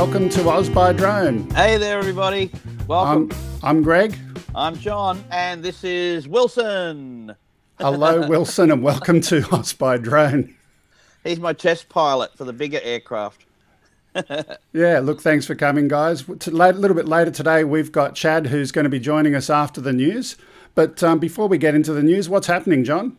Welcome to Oz by Drone. Hey there, everybody. Welcome. I'm, I'm Greg. I'm John, and this is Wilson. Hello, Wilson, and welcome to Oz by Drone. He's my test pilot for the bigger aircraft. yeah, look, thanks for coming, guys. A little bit later today, we've got Chad who's going to be joining us after the news. But um, before we get into the news, what's happening, John?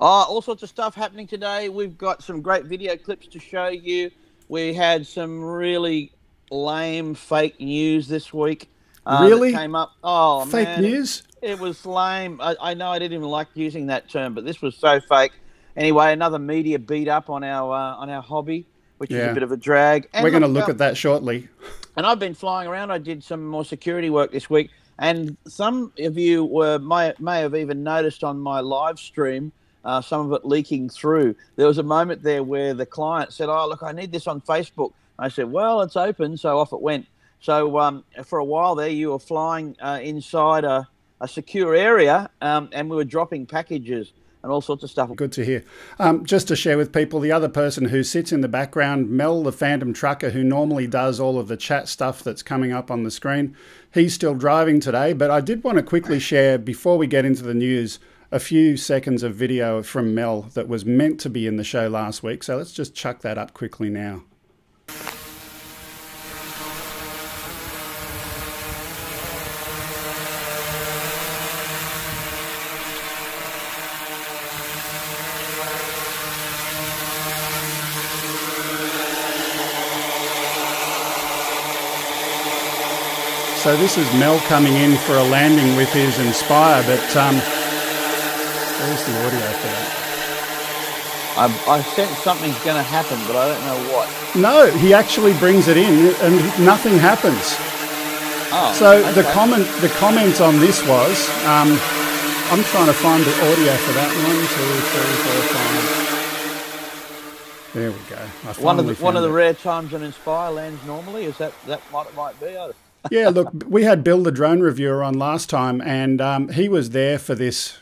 Uh, all sorts of stuff happening today. We've got some great video clips to show you. We had some really lame fake news this week. Uh, really? Came up. Oh, fake man, news. It, it was lame. I, I, know I didn't even like using that term, but this was so fake. Anyway, another media beat up on our uh, on our hobby, which yeah. is a bit of a drag. And We're going to look at that shortly. And I've been flying around. I did some more security work this week, and some of you were may may have even noticed on my live stream uh, some of it leaking through. There was a moment there where the client said, "Oh, look, I need this on Facebook." I said, "Well, it's open," so off it went. So um, for a while there, you were flying uh, inside a, a secure area, um, and we were dropping packages and all sorts of stuff. Good to hear. Um, just to share with people, the other person who sits in the background, Mel, the Phantom Trucker, who normally does all of the chat stuff that's coming up on the screen, he's still driving today. But I did want to quickly share before we get into the news a few seconds of video from Mel that was meant to be in the show last week. So let's just chuck that up quickly now. So this is Mel coming in for a landing with his Inspire, but um, Where's the audio for that? I, I sense something's going to happen, but I don't know what. No, he actually brings it in, and nothing happens. Oh, so okay. the comment the comment on this was, um, I'm trying to find the audio for that. One, two, three, four, five. There we go. one of the one of the rare times an Inspire lands normally is that that what it might be. yeah, look, we had Bill the drone reviewer on last time, and um, he was there for this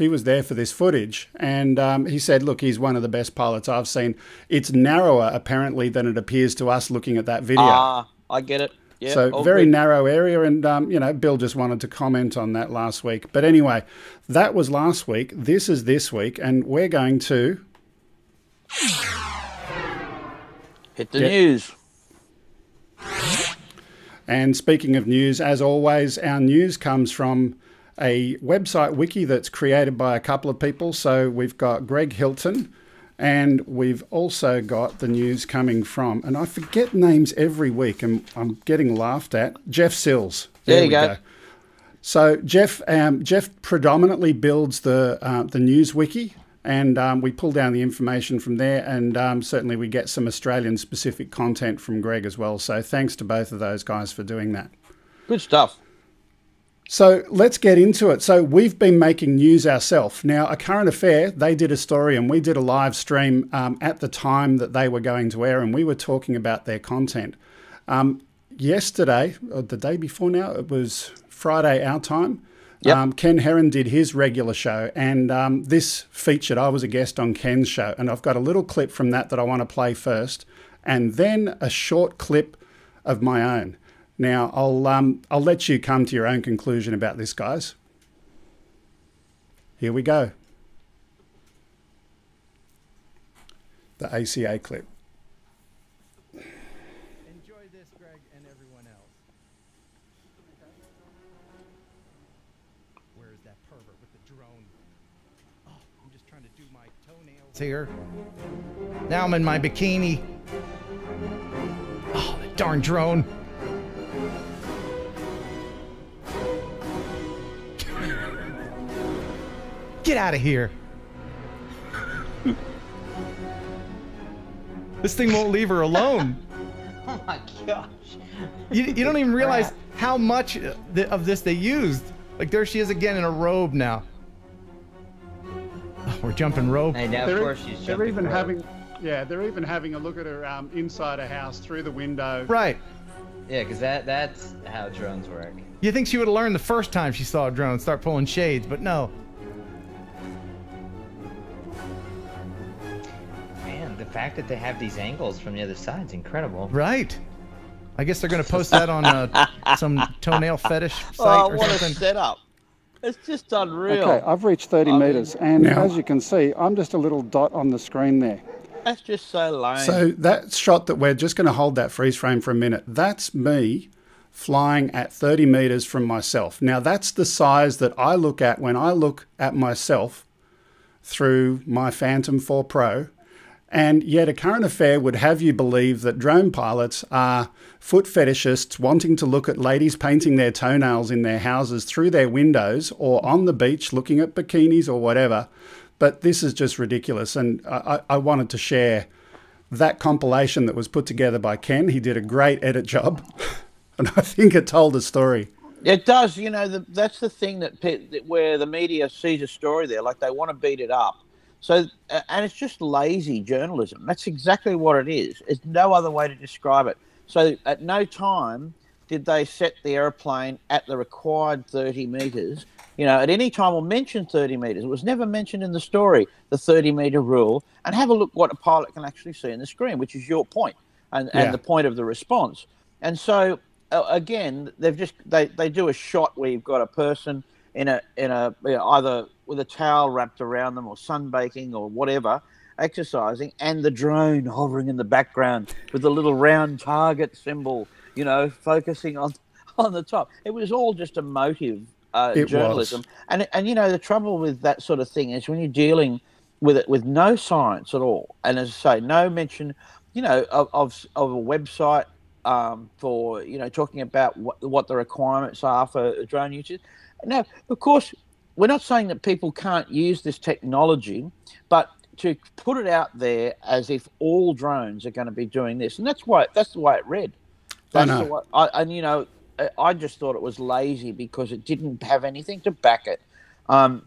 he was there for this footage, and um, he said, "Look, he's one of the best pilots I've seen. It's narrower apparently than it appears to us looking at that video." Ah, I get it. Yeah, so very narrow area, and um, you know, Bill just wanted to comment on that last week. But anyway, that was last week. This is this week, and we're going to hit the news. And speaking of news, as always, our news comes from a website wiki that's created by a couple of people. So we've got Greg Hilton, and we've also got the news coming from, and I forget names every week, and I'm getting laughed at. Jeff Sills. There, there you go. go. So Jeff, um, Jeff predominantly builds the uh, the news wiki, and um, we pull down the information from there, and um, certainly we get some Australian specific content from Greg as well. So thanks to both of those guys for doing that. Good stuff. So let's get into it. So we've been making news ourselves. Now, a current affair, they did a story and we did a live stream um, at the time that they were going to air and we were talking about their content. Um, yesterday, or the day before now, it was Friday our time. Yep. Um, Ken Heron did his regular show, and um, this featured. I was a guest on Ken's show, and I've got a little clip from that that I want to play first, and then a short clip of my own. Now, I'll, um, I'll let you come to your own conclusion about this, guys. Here we go. The ACA clip. Enjoy this, Greg, and everyone else. Where is that pervert with the drone? Oh, I'm just trying to do my toenails here. Now I'm in my bikini. Oh, the darn drone. Get out of here. this thing won't leave her alone. oh my gosh. You, you don't even realize how much of this they used. Like there she is again in a robe now. Oh, we're jumping rope. Hey, now of course she's jumping They're even rope. having, yeah, they're even having a look at her um, inside a house through the window. Right. Yeah, because that that's how drones work. You think she would have learned the first time she saw a drone, start pulling shades, but no. Fact that they have these angles from the other side is incredible. Right. I guess they're going to post that on uh, some toenail fetish site Oh, or what something. a setup! It's just unreal. Okay, I've reached 30 I mean- meters, and Now- as you can see, I'm just a little dot on the screen there. That's just so lame. So that shot that we're just going to hold that freeze frame for a minute. That's me flying at 30 meters from myself. Now that's the size that I look at when I look at myself through my Phantom 4 Pro. And yet a current affair would have you believe that drone pilots are foot fetishists wanting to look at ladies painting their toenails in their houses through their windows or on the beach looking at bikinis or whatever. But this is just ridiculous. And I, I wanted to share that compilation that was put together by Ken. He did a great edit job. And I think it told a story. It does, you know. The, that's the thing that where the media sees a story there, like they want to beat it up. So, uh, and it's just lazy journalism. That's exactly what it is. It's no other way to describe it. So, at no time did they set the aeroplane at the required 30 meters. You know, at any time or mention 30 meters. It was never mentioned in the story, the 30 meter rule. And have a look what a pilot can actually see in the screen, which is your point and, Yeah. and the point of the response. And so, uh, again, they've just they, they do a shot where you've got a person in a in a you know, either with a towel wrapped around them or sunbaking or whatever, exercising, and the drone hovering in the background with the little round target symbol, you know, focusing on on the top. It was all just emotive uh, It was. journalism, and and you know the trouble with that sort of thing is when you're dealing with it with no science at all, and as I say, no mention, you know, of of, of a website um, for you know talking about what what the requirements are for drone usage. Now, of course, we're not saying that people can't use this technology, but to put it out there as if all drones are going to be doing this, and that's why that's the way it read. I That's know. The way, I, and you know, I- I just thought it was lazy because it didn't have anything to back it. Um,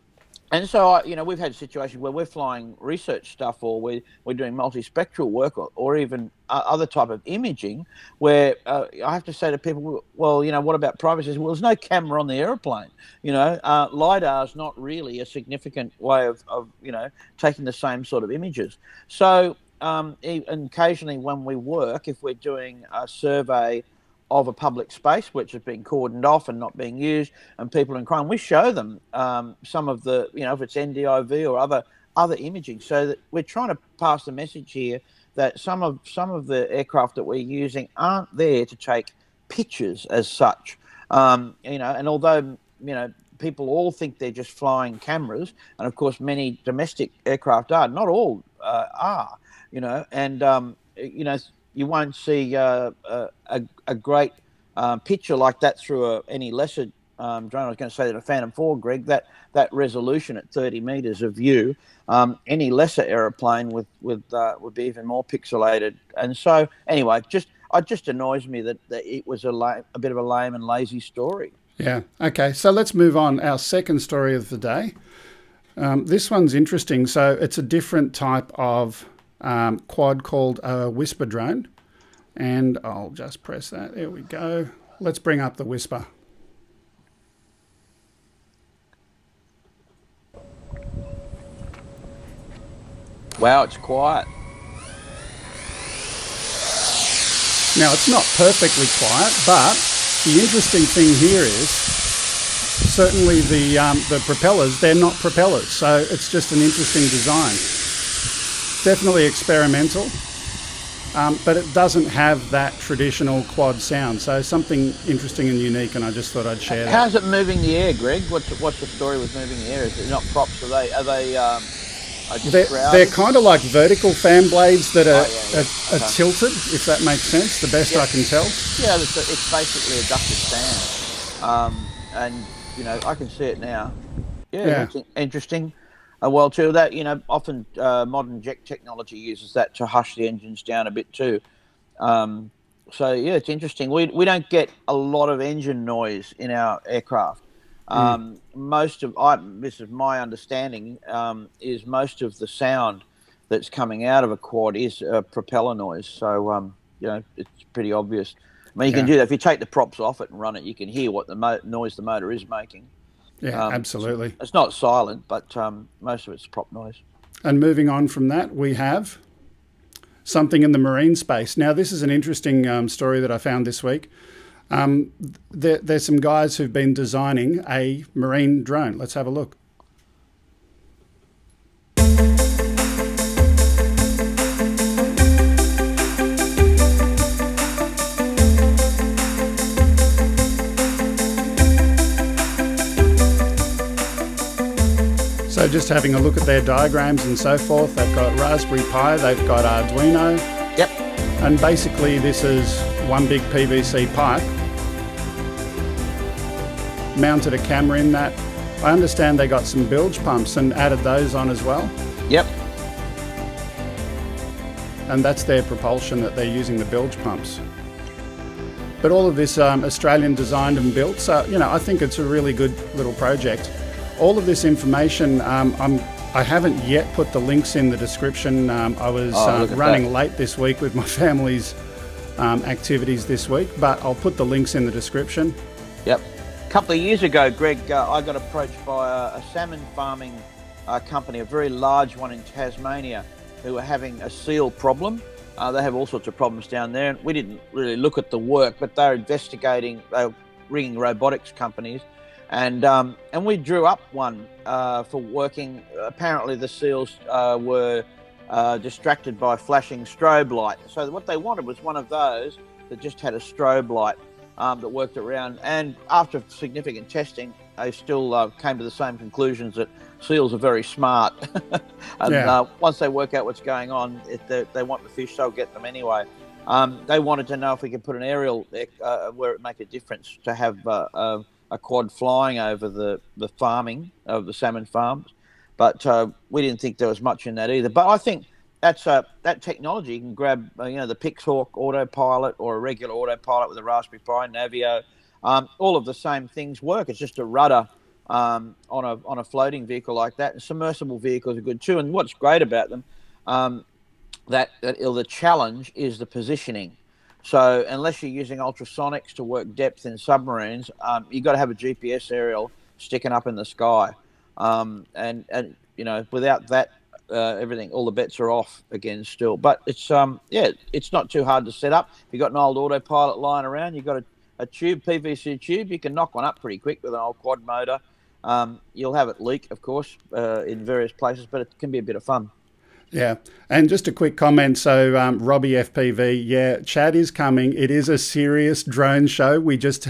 and so, you know, we've had situations where we're flying research stuff, or we're we're doing multispectral work, or, or even uh, other type of imaging, where uh, I have to say to people, well, you know, what about privacy? Well, there's no camera on the aeroplane. You know, uh, lidar is not really a significant way of, of you know taking the same sort of images. So, um, and occasionally when we work, if we're doing a survey of a public space which has been cordoned off and not being used, and people in crime, we show them um, some of the, you know, if it's NDVI or other other imaging, so that we're trying to pass the message here that some of some of the aircraft that we're using aren't there to take pictures as such, um, you know, and although you know people all think they're just flying cameras, and of course many domestic aircraft are, not all uh, are, you know, and um, you know you won't see uh, a, a, great um, picture like that through a, any lesser um, drone. I was going to say that a Phantom 4, Greg, that, that resolution at 30 meters of view, um, any lesser aeroplane with, with, uh, would be even more pixelated. And so, anyway, just it just annoys me that, that it was a, la- a bit of a lame and lazy story. Yeah. Okay. So let's move on. Our second story of the day. Um, this one's interesting. So it's a different type of um, quad called a whisper drone. And I'll just press that. There we go. Let's bring up the whisper. Wow, it's quiet. Now it's not perfectly quiet, but the interesting thing here is certainly the um, the propellers. They're not propellers, so it's just an interesting design. Definitely experimental, um, but it doesn't have that traditional quad sound. So something interesting and unique, and I just thought I'd share that. How's it moving the air, Greg? What's what's the story with moving the air? Is it not props? Are they are they um, are They're, they're kind of like vertical fan blades that are, Oh, yeah, yeah. are, are Okay. tilted, if that makes sense. The best I can tell. Yeah, it's, a, it's basically a ducted fan, um, and you know I can see it now. Yeah, Yeah. interesting. Uh, well, too, that you know, often uh, modern jet technology uses that to hush the engines down a bit too. Um, so yeah, it's interesting. We we don't get a lot of engine noise in our aircraft. Um, Most of I, this is my understanding um, is most of the sound that's coming out of a quad is uh, propeller noise. So um, you know it's pretty obvious. I mean, you can do that if you take the props off it and run it. You can hear what the mo- noise the motor is making. Yeah, Um, absolutely. It's not silent, but um, most of it's prop noise. And moving on from that, we have something in the marine space. Now, this is an interesting um, story that I found this week. Um, there, there's some guys who've been designing a marine drone. Let's have a look. Just having a look at their diagrams and so forth, they've got Raspberry Pi, they've got Arduino. Yep. And basically this is one big PVC pipe. Mounted a camera in that. I understand they got some bilge pumps and added those on as well. Yep. And that's their propulsion that they're using the bilge pumps. But all of this um, Australian designed and built, so you know I think it's a really good little project all of this information, um, I'm, I haven't yet put the links in the description. Um, I was oh, uh, running that. late this week with my family's um, activities this week, but I'll put the links in the description. Yep. A couple of years ago, Greg, uh, I got approached by a, a salmon farming uh, company, a very large one in Tasmania, who were having a seal problem. Uh, they have all sorts of problems down there. And we didn't really look at the work, but they're investigating, they're ringing robotics companies and um, and we drew up one uh, for working. Apparently, the seals uh, were uh, distracted by flashing strobe light. So what they wanted was one of those that just had a strobe light um, that worked around. And after significant testing, they still uh, came to the same conclusions that seals are very smart. and yeah. Uh, once they work out what's going on, if they, they want the fish, they'll get them anyway. Um, they wanted to know if we could put an aerial uh, where it make a difference to have a quad flying over the, the farming of the salmon farms, but uh, we didn't think there was much in that either. But I think that's uh, that technology you can grab, uh, you know, the Pixhawk autopilot or a regular autopilot with a Raspberry Pi, Navio. Um, all of the same things work. It's just a rudder um, on a on a floating vehicle like that. And submersible vehicles are good too. And what's great about them, um, that, that the challenge is the positioning. So unless you're using ultrasonics to work depth in submarines, um, you've got to have a GPS aerial sticking up in the sky. Um, and, and, you know, without that, uh, everything, all the bets are off again still. But it's, um, yeah, it's not too hard to set up. If you've got an old autopilot lying around, you've got a, a tube, PVC tube, you can knock one up pretty quick with an old quad motor. Um, you'll have it leak, of course, uh, in various places, but it can be a bit of fun. Yeah, and just a quick comment. So, um, Robbie FPV, yeah, Chad is coming. It is a serious drone show. We just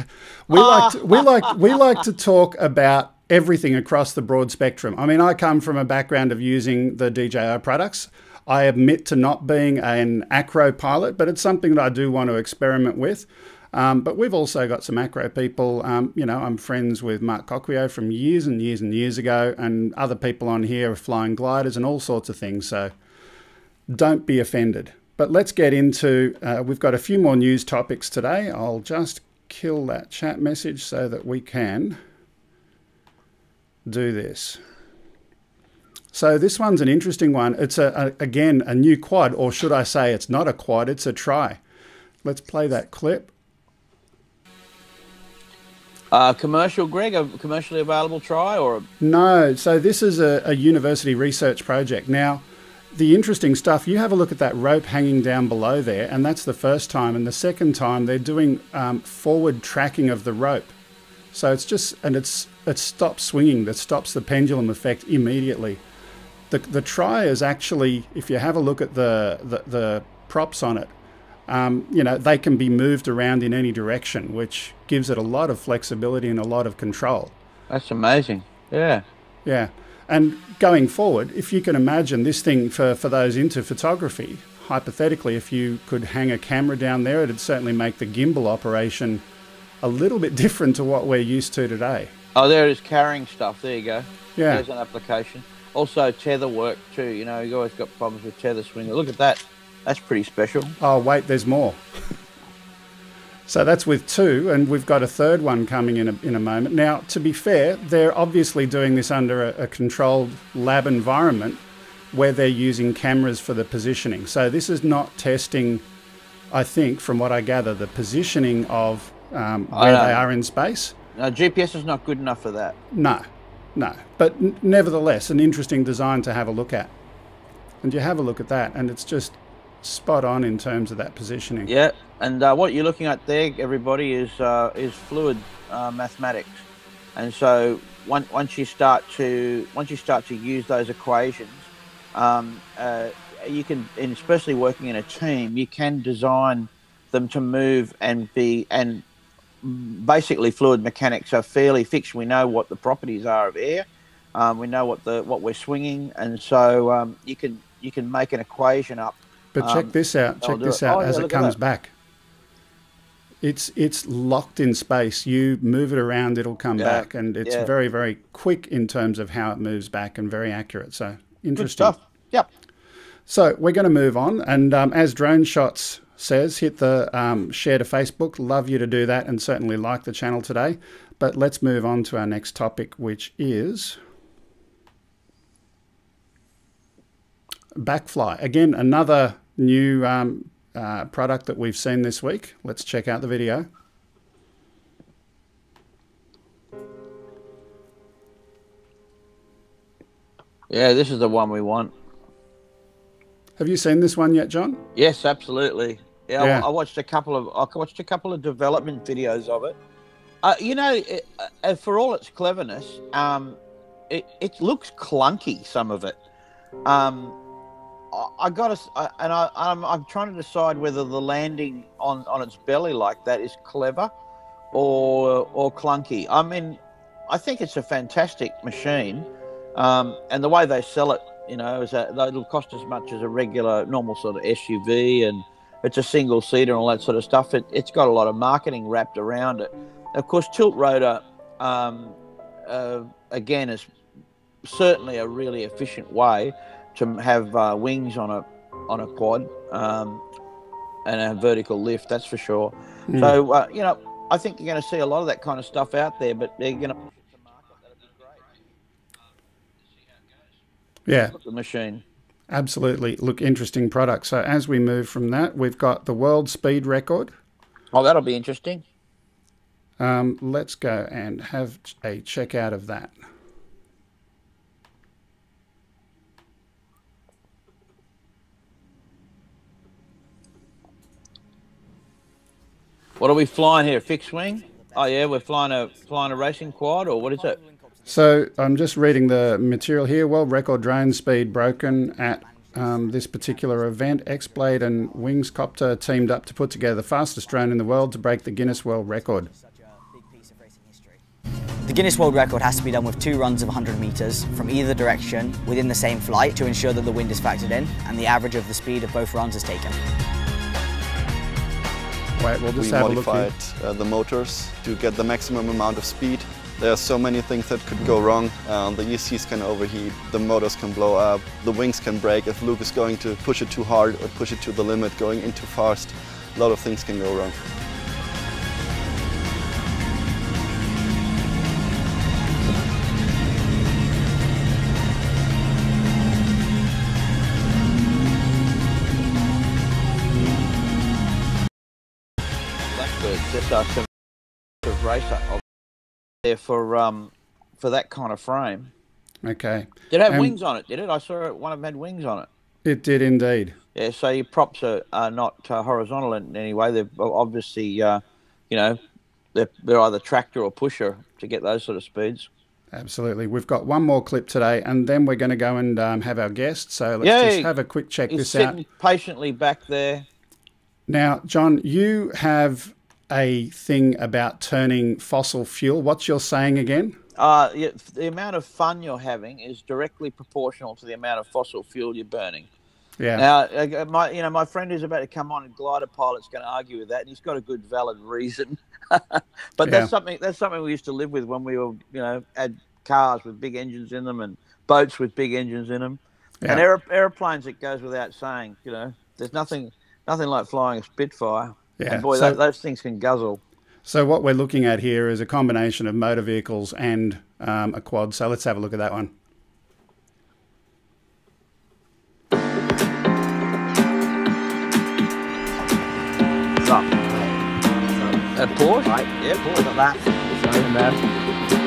we like to, we like we like to talk about everything across the broad spectrum. I mean, I come from a background of using the DJI products. I admit to not being an acro pilot, but it's something that I do want to experiment with. Um, but we've also got some acro people. Um, you know, I'm friends with Mark Coquio from years and years and years ago, and other people on here are flying gliders and all sorts of things. So don't be offended. But let's get into, uh, we've got a few more news topics today. I'll just kill that chat message so that we can do this. So this one's an interesting one. It's a, a, again a new quad, or should I say, it's not a quad, it's a try. Let's play that clip. Uh, commercial, Greg, a commercially available try or? A- No, so this is a, a, university research project. Now, the interesting stuff, you have a look at that rope hanging down below there, and that's the first time. And the second time, they're doing um, forward tracking of the rope. So it's just, and it's it stops swinging, that stops the pendulum effect immediately. The, the tri is actually, if you have a look at the, the, the props on it, um, you know, they can be moved around in any direction, which gives it a lot of flexibility and a lot of control. That's amazing. Yeah. Yeah. And going forward, if you can imagine this thing for, for those into photography, hypothetically, if you could hang a camera down there, it'd certainly make the gimbal operation a little bit different to what we're used to today. Oh, there it is carrying stuff. There you go. Yeah. There's an application. Also, tether work too. You know, you've always got problems with tether swinging. Look at that. That's pretty special. Oh, wait, there's more. so that's with two, and we've got a third one coming in a, in a moment. Now, to be fair, they're obviously doing this under a, a controlled lab environment where they're using cameras for the positioning. So this is not testing, I think, from what I gather, the positioning of um, where they are in space. No, GPS is not good enough for that. No, no. But nevertheless, an interesting design to have a look at. And you have a look at that, and it's just spot on in terms of that positioning. Yeah, and uh, what you're looking at there, everybody, is uh, is fluid uh, mathematics, and so once once you start to once you start to use those equations, um, uh, you can, especially working in a team, you can design them to move and be and basically fluid mechanics are fairly fixed. We know what the properties are of air. Um, we know what the what we're swinging, and so um, you can you can make an equation up but check um, this out. Check this it. out oh, as yeah, it comes back. It's it's locked in space. You move it around, it'll come yeah, back, and it's yeah. very very quick in terms of how it moves back and very accurate. So interesting. Good stuff. Yep. So we're going to move on, and um, as drone shots says, hit the um, share to Facebook. Love you to do that, and certainly like the channel today. But let's move on to our next topic, which is BlackFly. Again, another new um, uh, product that we've seen this week. Let's check out the video. Yeah, this is the one we want. Have you seen this one yet, John? Yes, absolutely. Yeah, yeah. I, I, watched a couple of I watched a couple of development videos of it. Uh, you know, it, uh, for all its cleverness, um, it, it looks clunky. Some of it. Um, I got to, and I, I'm, I'm trying to decide whether the landing on, on its belly like that is clever or or clunky. I mean, I think it's a fantastic machine, um, and the way they sell it, you know, is that it'll cost as much as a regular, normal sort of SUV, and it's a single seater and all that sort of stuff. It, has got a lot of marketing wrapped around it. Of course, tilt rotor, um, uh, again, is certainly a really efficient way to have uh, wings on a on a quad um, and a vertical lift. That's for sure. Mm. So uh, you know, I think you're going to see a lot of that kind of stuff out there, but they're going to push it to market. That'll be great. Yeah, the machine. Absolutely. Look, interesting product. So as we move from that, we've got the world speed record. Oh, that'll be interesting. Um, let's go and have a check out of that. What are we flying here? Fixed wing? Oh yeah, we're flying a flying a racing quad, or what is it? So I'm just reading the material here. World record drone speed broken at um, this particular event. X-Blade and Wings Copter teamed up to put together the fastest drone in the world to break the Guinness World Record. The Guinness World Record has to be done with two runs of 100 metres from either direction within the same flight to ensure that the wind is factored in and the average of the speed of both runs is taken. Right, we'll we modified uh, the motors to get the maximum amount of speed. There are so many things that could go wrong. Uh, the ECs can overheat, the motors can blow up, the wings can break if Luke is going to push it too hard or push it to the limit, going in too fast. A lot of things can go wrong. There for um for that kind of frame. Okay. Did it have um, wings on it? Did it? I saw it, one of them had wings on it. It did indeed. Yeah. So your props are, are not uh, horizontal in any way. They're obviously, uh, you know, they're, they're either tractor or pusher to get those sort of speeds. Absolutely. We've got one more clip today, and then we're going to go and um, have our guest. So let's Yay. just have a quick check He's this sitting out. patiently back there. Now, John, you have a thing about turning fossil fuel. What's your saying again? Uh, the amount of fun you're having is directly proportional to the amount of fossil fuel you're burning. Yeah. Now, uh, my you know my friend who's about to come on, and glider pilot's going to argue with that, and he's got a good valid reason. but yeah. that's something that's something we used to live with when we were you know had cars with big engines in them and boats with big engines in them, yeah. and aer- airplanes. It goes without saying, you know, there's nothing nothing like flying a Spitfire. Yeah. And boy, so, those, things can guzzle. So what we're looking at here is a combination of motor vehicles and um, a quad. So let's have a look at that one. Stop. Uh, pause? Right. Yeah, pause at that. Sorry, man.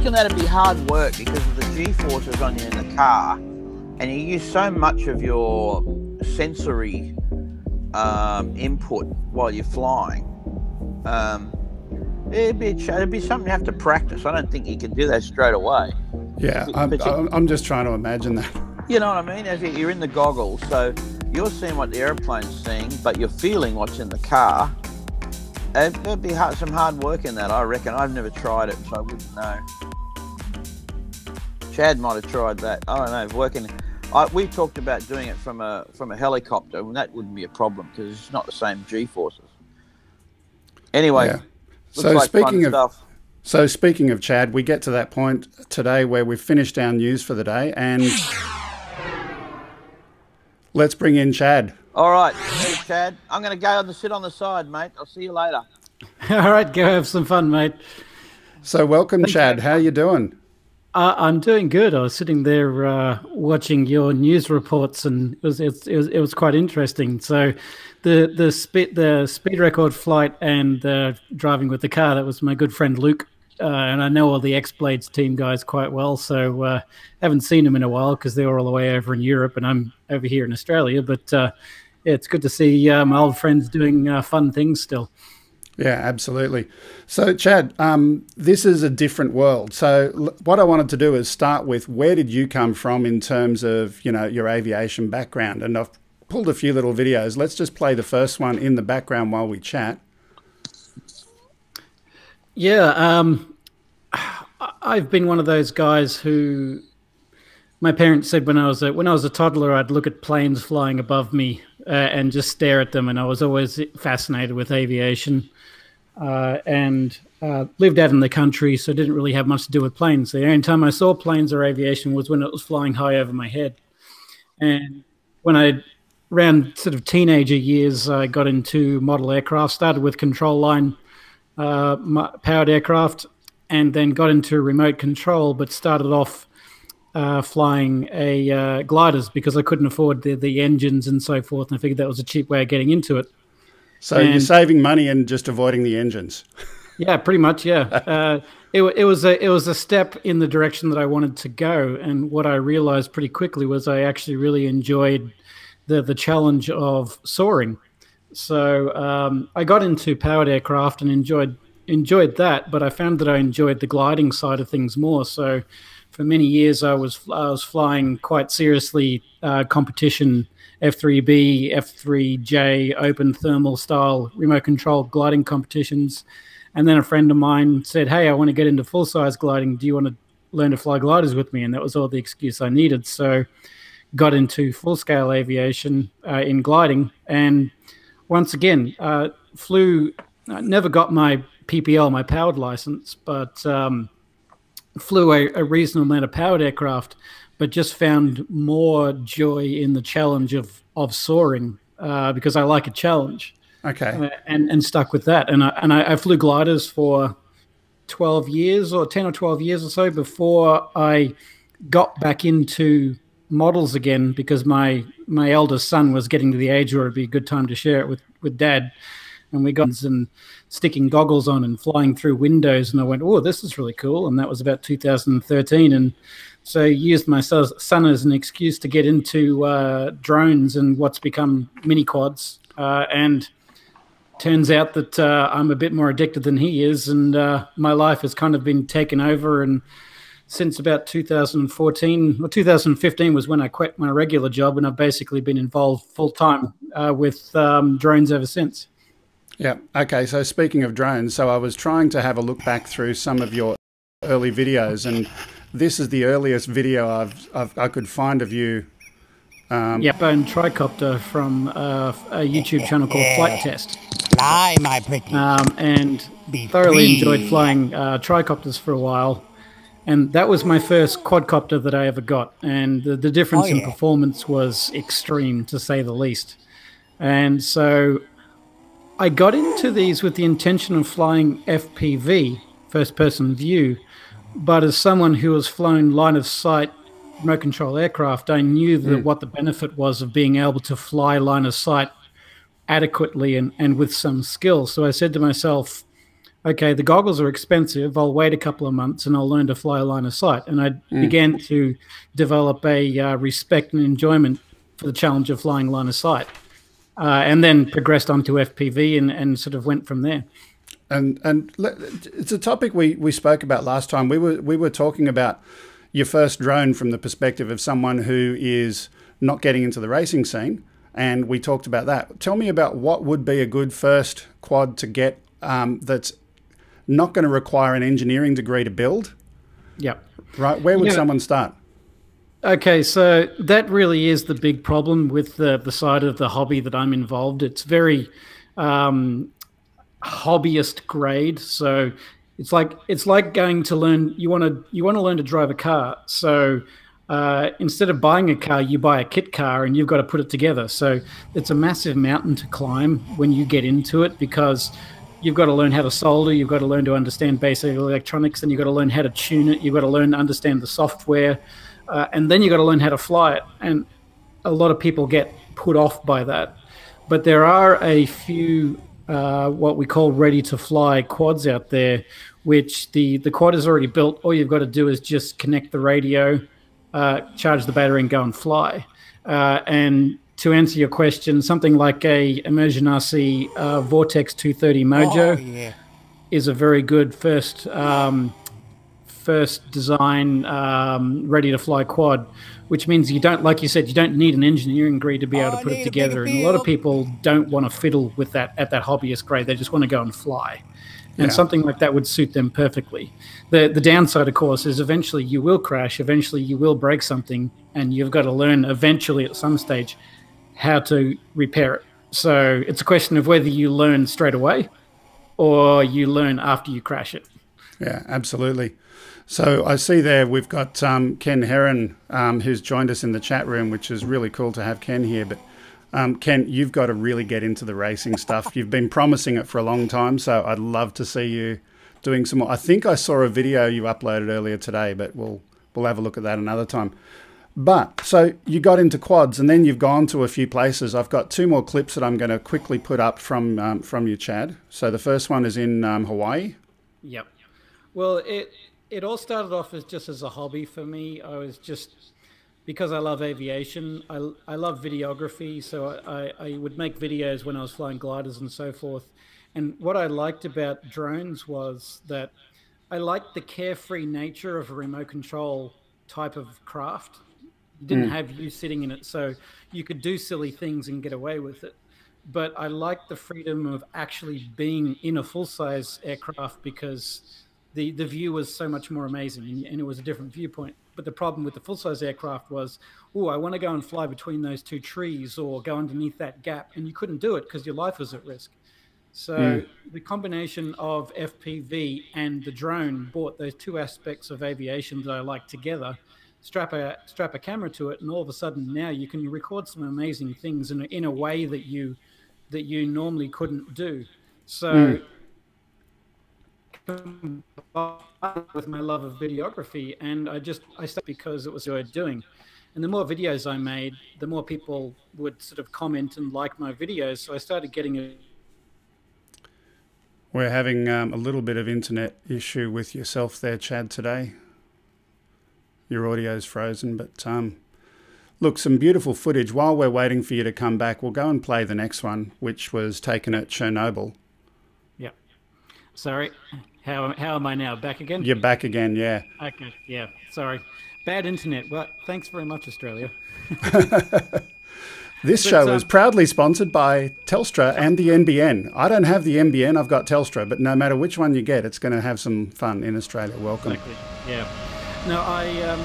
Reckon that'd be hard work because of the G forces on you in the car, and you use so much of your sensory um, input while you're flying. Um, it'd be, it'd be something you have to practice. I don't think you can do that straight away. Yeah, I'm, I'm just trying to imagine that. You know what I mean? As you're in the goggles, so you're seeing what the airplane's seeing, but you're feeling what's in the car. It'd be hard, some hard work in that, I reckon. I've never tried it, so I wouldn't know. Chad might have tried that. I don't know. Working, I, we talked about doing it from a from a helicopter, and that wouldn't be a problem because it's not the same G forces. Anyway, yeah. so like speaking of stuff. so speaking of Chad, we get to that point today where we've finished our news for the day, and let's bring in Chad. All right, hey, Chad. I'm going to go and sit on the side, mate. I'll see you later. All right, go have some fun, mate. So, welcome, Thanks, Chad. How you doing? Uh, I'm doing good. I was sitting there uh, watching your news reports, and it was, it was it was quite interesting. So, the the speed the speed record flight and uh, driving with the car that was my good friend Luke uh, and I know all the X Blades team guys quite well. So uh, haven't seen them in a while because they were all the way over in Europe, and I'm over here in Australia. But uh, yeah, it's good to see my old friends doing fun things still. Yeah, absolutely. So, Chad, um, this is a different world. So, what I wanted to do is start with where did you come from in terms of you know your aviation background, and I've pulled a few little videos. Let's just play the first one in the background while we chat. Yeah, um, I've been one of those guys who my parents said when I was a, when I was a toddler, I'd look at planes flying above me uh, and just stare at them, and I was always fascinated with aviation. Uh, and uh, lived out in the country, so didn't really have much to do with planes. The only time I saw planes or aviation was when it was flying high over my head. And when I around sort of teenager years, I got into model aircraft. Started with control line uh, powered aircraft, and then got into remote control, but started off uh, flying a uh, gliders because I couldn't afford the, the engines and so forth, and I figured that was a cheap way of getting into it. So and, you're saving money and just avoiding the engines. yeah, pretty much. Yeah, uh, it, it was a it was a step in the direction that I wanted to go, and what I realized pretty quickly was I actually really enjoyed the the challenge of soaring. So um, I got into powered aircraft and enjoyed enjoyed that, but I found that I enjoyed the gliding side of things more. So for many years, I was I was flying quite seriously uh, competition F3B, F3J, open thermal style remote control gliding competitions. And then a friend of mine said, "Hey, I want to get into full size gliding. Do you want to learn to fly gliders with me?" And that was all the excuse I needed. So got into full scale aviation uh, in gliding and once again, uh, flew. I never got my PPL, my powered license, but um, flew a, a, reasonable amount of powered aircraft, but just found more joy in the challenge of of soaring uh, because I like a challenge. Okay. Uh, and and stuck with that, and I, and I, I flew gliders for twelve years or ten or twelve years or so before I got back into models again because my my eldest son was getting to the age where it'd be a good time to share it with with dad and we got some sticking goggles on and flying through windows and i went oh this is really cool. And that was about 2013 and so I used my son as an excuse to get into uh, drones and what's become mini quads uh, and turns out that uh, i'm a bit more addicted than he is and uh, my life has kind of been taken over. And since about 2014 or 2015 was when I quit my regular job, and I've basically been involved full time uh, with um, drones ever since. Yeah. Okay. So speaking of drones, so I was trying to have a look back through some of your early videos, and this is the earliest video I've, I've i could find of you. Um, yep, and tricopter from uh, a YouTube channel called Flite Test. Fly, my pretty. Um, and Be thoroughly free. enjoyed flying uh, tricopters for a while and that was my first quadcopter that I ever got, and the, the difference oh, yeah. in performance was extreme to say the least. And so I got into these with the intention of flying FPV, first person view, but as someone who has flown line of sight remote control aircraft, I knew that mm. what the benefit was of being able to fly line of sight adequately and, and with some skill. So I said to myself, okay, the goggles are expensive. I'll wait a couple of months and I'll learn to fly a line of sight. And I mm. began to develop a uh, respect and enjoyment for the challenge of flying line of sight. Uh, and then progressed onto FPV and, and sort of went from there. And and it's a topic we, we spoke about last time. We were we were talking about your first drone from the perspective of someone who is not getting into the racing scene, and we talked about that. Tell me about what would be a good first quad to get um, that's not going to require an engineering degree to build. Yep. Right. Where would yeah. someone start? Okay, so that really is the big problem with the, the side of the hobby that I'm involved. It's very um, hobbyist grade. So it's like it's like going to learn. You want to you want to learn to drive a car. So uh, instead of buying a car, you buy a kit car and you've got to put it together. So it's a massive mountain to climb when you get into it because you've got to learn how to solder, you've got to learn to understand basic electronics, and you've got to learn how to tune it, you've got to learn to understand the software, uh, and then you've got to learn how to fly it. And a lot of people get put off by that. But there are a few uh, what we call ready to fly quads out there, which the, the quad is already built. All you've got to do is just connect the radio, uh, charge the battery, and go and fly. Uh, and to answer your question, something like a Immersion RC uh, Vortex 230 Mojo oh, yeah. is a very good first um, first design um, ready to fly quad, which means you don't, like you said, you don't need an engineering degree to be able to oh, put it together. And a lot of people don't want to fiddle with that at that hobbyist grade. They just want to go and fly. And yeah. something like that would suit them perfectly. The the downside, of course, is eventually you will crash. Eventually you will break something, and you've got to learn eventually at some stage how to repair it. So it's a question of whether you learn straight away or you learn after you crash it. Yeah, absolutely. So I see there we've got um, Ken Heron um, who's joined us in the chat room, which is really cool to have Ken here. But um, Ken, you've got to really get into the racing stuff. You've been promising it for a long time, so I'd love to see you doing some more. I think I saw a video you uploaded earlier today, but we'll we'll have a look at that another time. But so you got into quads, and then you've gone to a few places. I've got two more clips that I'm going to quickly put up from um, from you, Chad. So the first one is in um, Hawaii. Yep. Well, it it all started off as just as a hobby for me. I was just because I love aviation. I, I love videography, so I, I would make videos when I was flying gliders and so forth. And what I liked about drones was that I liked the carefree nature of a remote control type of craft. You didn't mm. have you sitting in it, so you could do silly things and get away with it. But I liked the freedom of actually being in a full size aircraft because the, the view was so much more amazing and, and it was a different viewpoint. But the problem with the full size aircraft was, oh, I want to go and fly between those two trees or go underneath that gap. And you couldn't do it because your life was at risk. So mm. the combination of FPV and the drone brought those two aspects of aviation that I like together. Strap a strap a camera to it, and all of a sudden now you can record some amazing things in a, in a way that you that you normally couldn't do. So mm. With my love of videography, and I just I started because it was what I was doing. And the more videos I made, the more people would sort of comment and like my videos. So I started getting a we're having um, a little bit of internet issue with yourself there, Chad, today your audio's frozen. But um, look, some beautiful footage. While we're waiting for you to come back, we'll go and play the next one, which was taken at Chernobyl. Yep. Sorry. How, how am I now? Back again? You're back again, yeah. Okay, yeah. Sorry. Bad internet. Well, thanks very much, Australia. This but, show um, is proudly sponsored by Telstra and the NBN. I don't have the NBN, I've got Telstra, but no matter which one you get, it's going to have some fun in Australia. Welcome. Exactly. Yeah. No, I um,